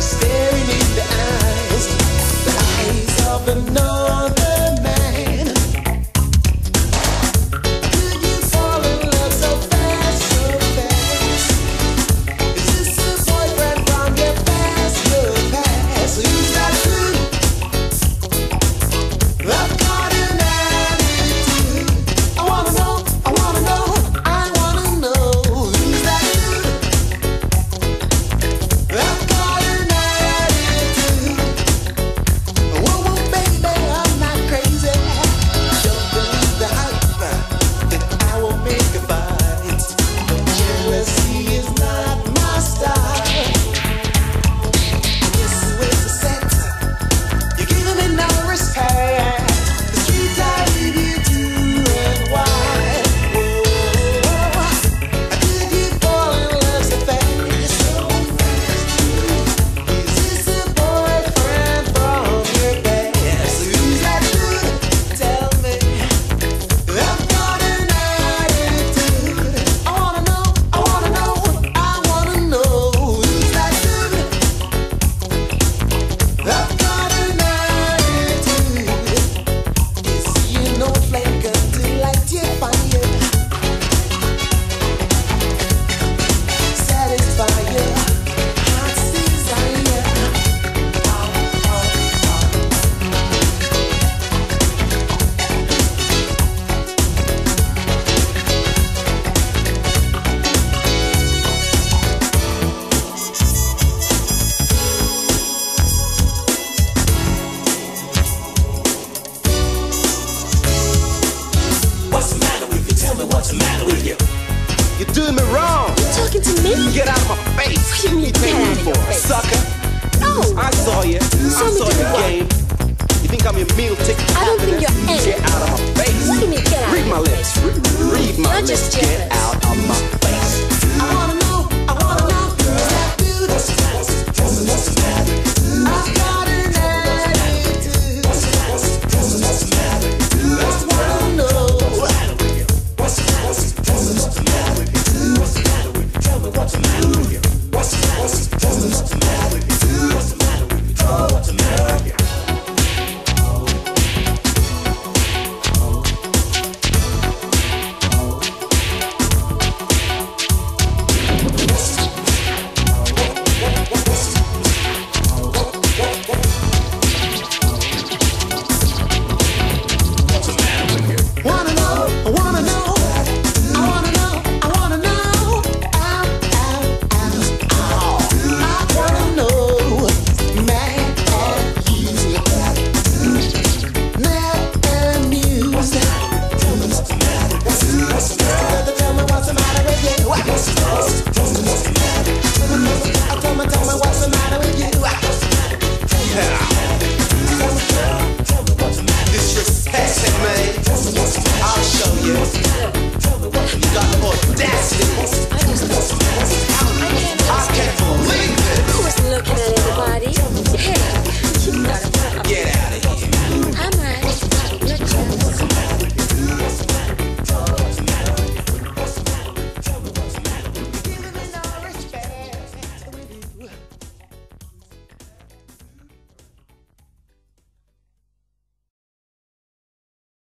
staring what's the matter with you? You're doing me wrong. You're talking to me? Get out of my face. What do you mean, get out of your face? Sucker. No. I saw you. You saw I saw your what? game. You think I'm your meal ticket? I don't think you're any. Get out of my face. What do you mean, get out Read my lips. Read, read my you're lips. Just jealous. get out of my face.